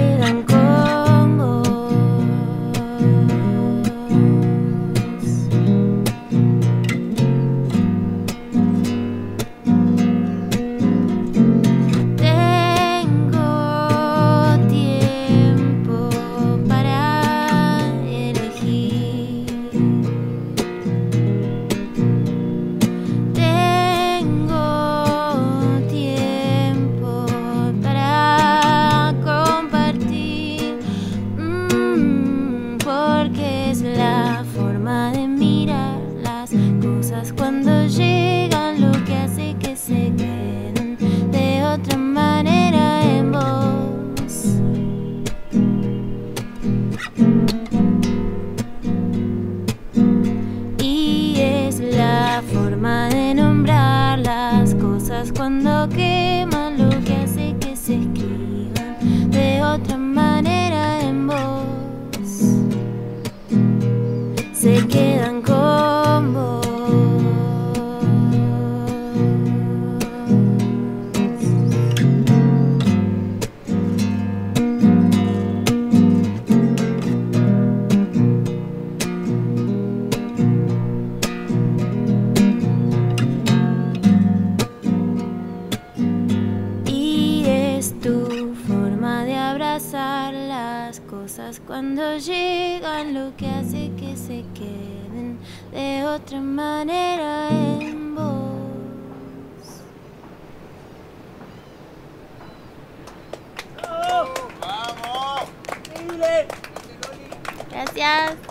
Se quedan con cuando queman lo que hace que se escriban de otra manera en vos. Se quedan con las cosas cuando llegan lo que hace que se queden de otra manera en vos. ¡Vamos! Gracias.